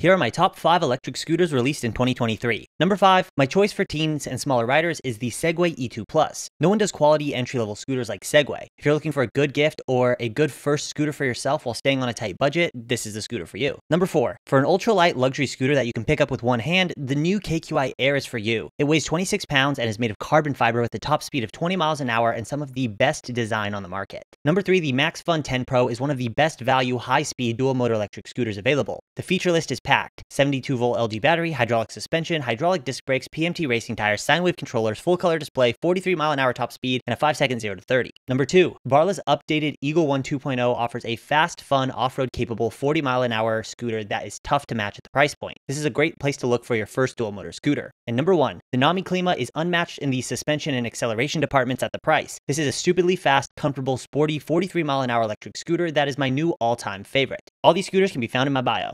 Here are my top 5 electric scooters released in 2023. Number 5, my choice for teens and smaller riders is the Segway E2 Plus. No one does quality entry level scooters like Segway. If you're looking for a good gift or a good first scooter for yourself while staying on a tight budget, this is the scooter for you. Number 4, for an ultralight luxury scooter that you can pick up with one hand, the new KQi Air is for you. It weighs 26 pounds and is made of carbon fiber with a top speed of 20 miles an hour and some of the best design on the market. Number 3, the MaxFun 10 Pro is one of the best value high speed dual motor electric scooters available. The feature list is packed 72 volt LG battery, hydraulic suspension, hydraulic disc brakes, PMT racing tires, sine wave controllers, full color display, 43 mile an hour top speed, and a 5 second 0 to 30. Number 2, Varla's updated Eagle One 2.0 offers a fast, fun, off road capable 40 mile an hour scooter that is tough to match at the price point. This is a great place to look for your first dual motor scooter. And number 1, the Nami Klima is unmatched in the suspension and acceleration departments at the price. This is a stupidly fast, comfortable, sporty 43 mile an hour electric scooter that is my new all time favorite. All these scooters can be found in my bio.